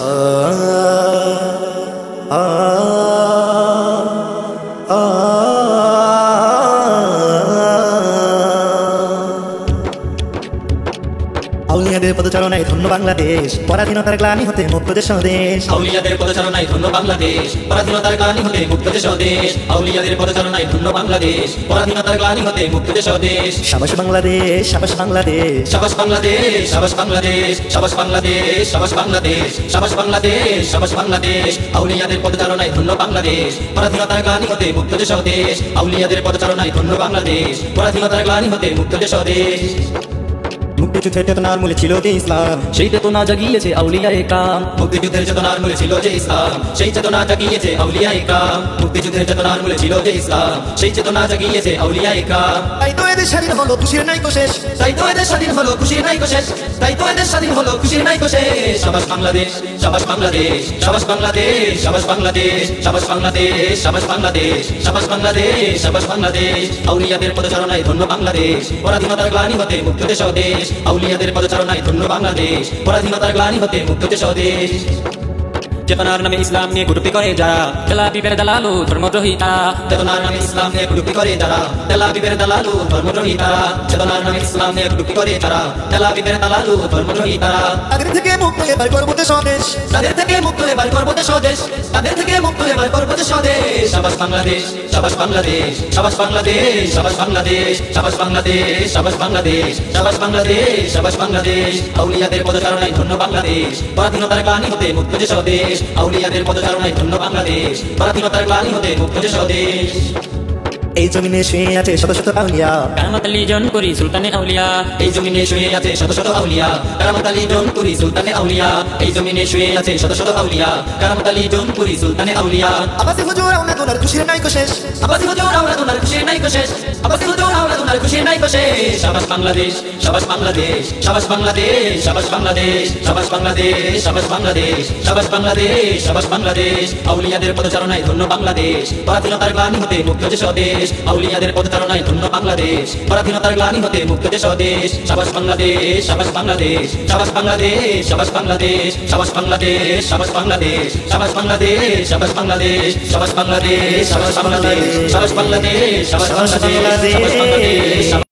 Ah. আউলিয়াদের পদচারণায় ধন্য বাংলাদেশ। পরাধীনতার গ্লানি হতে মুক্ত দেশ দেশ। আউলিয়াদের পদচারণায় ধন্য বাংলাদেশ। পরাধীনতার গ্লানি হতে মুক্ত দেশ দেশ। আউলিয়াদের পদচারণায় ধন্য বাংলাদেশ। পরাধীনতার গ্লানি হতে মুক্ত দেশ দেশ। সাবাস বাংলাদেশ সাবাস বাংলাদেশ। সাবাস বাংলাদেশ সাবাস বাংলাদেশ সাবাস বাংলাদেশ সাবাস বাংলাদেশ সাবাস বাংলাদেশ সাবাস বাংলাদেশ। আউলিয়াদের পদচারণায় ধন্য বাংলাদেশ। পরাধীনতার গ্লানি হতে মুক্ত দেশ দেশ। আউলিয়াদের পদচারণায় ধন্য বাংলাদেশ। পরাধীনতার গ্লানি হতে মুক্ত দেশ দেশ। মুক্তিযুদ্ধের চেতনার মূলে ছিল যে ইসলাম, সেই চেতনা জাগিয়েছে আউলিয়া একরাম মুক্তিযুদ্ধের চেতনার মূলে ছিল যে ইসলাম, সেই চেতনা জাগিয়েছে আউলিয়া ইকরাম মুক্তিযুদ্ধের চেতনার মূলে ছিল যে ইসলাম, সেই চেতনা জাগিয়েছে আউলিয়া তো এদের স্বাধীন হলো, খুশির নাই শেষ। তাই তো এদের স্বাধীন হলো, খুশির নাই শেষ। তাই তো এদের স্বাধীন হলো, খুশির নাই শেষ। সাবাস বাংলাদেশ সাবাস বাংলাদেশ সাবাস বাংলাদেশ সাবাস বাংলাদেশ সাবাস বাংলাদেশ সাবাস বাংলাদেশ সাবাস বাংলাদেশ সাবাস বাংলাদেশ। আউলিয়াদের পদচারণায় ধন্য বাংলাদেশ। পরাধীনতার গ্লানি হতে মুক্ত দেশ দেশ আউলিয়াদের পদচারণায় ধন্য বাংলাদেশ। পরাধীনতার গ্লানি হতে মুক্ত দেশ দেশ চেতনার নামে ইসলাম নিয়ে গুরুপি করে যারা তেলা বিবের দালালু ধর্মদ্রোহিতা চেতনার নামে ইসলাম নিয়ে গুরুপি করে যারা তেলা বিবের দালালু ধর্মদ্রোহিতা চেতনার নামে ইসলাম নিয়ে গুরুপি করে যারা তেলা বিবের দালালু ধর্মদ্রোহিতা তাদের থেকে মুক্ত এবার করব দেশ দেশ তাদের থেকে মুক্ত এবার করব দেশ স্বদেশ। তাদের থেকে এবার স্বদেশ বাংলাদেশ সাবাস বাংলাদেশ সাবাস বাংলাদেশ সাবাস বাংলাদেশ সাবাস বাংলাদেশ সাবাস বাংলাদেশ সাবাস বাংলাদেশ সাবাস বাংলাদেশ। আউলিয়াদের বাংলাদেশ। পরাধীনতার গ্লানি হতে মুক্ত যে স্বদেশ। আউলিয়াদের পদচারণায় ধন্য বাংলাদেশ। পরাধীনতার গ্লানি হতে মুক্ত যে স্বদেশ। এই জমিনে শুয়ে আছে শত শত আউলিয়া। কারামত আলী জন করি সুলতানে আউলিয়া। এই জমিনে শুয়ে আছে শত শত আউলিয়া। কারামত আলী জনপুরি সুলতানে আউলিয়া। এই জমিনে শুয়ে আছে শত শত আউলিয়া। কারামত আলী জনপুরি সুলতানে আউলিয়া। আবাসে হুজুর আউনা তোলার খুশির নাই শেষ। আবাসি হুজুর আমরা তোমার খুশি নাই কোশেষ আবাসি হুজুর আমরা তোমার খুশি নাই কোশেষ শাবাশ বাংলাদেশ শাবাশ বাংলাদেশ শাবাশ বাংলাদেশ শাবাশ বাংলাদেশ শাবাশ বাংলাদেশ শাবাশ বাংলাদেশ শাবাশ বাংলাদেশ শাবাশ বাংলাদেশ। আউলিয়াদের পদচারণায় ধন্য বাংলাদেশ। পরাধীনতার গ্লানি হতে মুক্ত যে স্বদেশ। আউলিয়াদের পথ চালনায় ধন্য বাংলাদেশ পরাধীনতার গ্লানি হতে মুক্ত যে স্বদেশ সাবাস বাংলাদেশ সাবাস বাংলাদেশ সাবাস বাংলাদেশ সাবাস বাংলাদেশ সাবাস বাংলাদেশ সাবাস বাংলাদেশ সাবাস বাংলাদেশ সাবাস বাংলাদেশ সাবাস বাংলাদেশ সাবাস বাংলাদেশ সাবাস বাংলাদেশ সাবাস বাংলাদেশ সাবাস বাংলাদেশ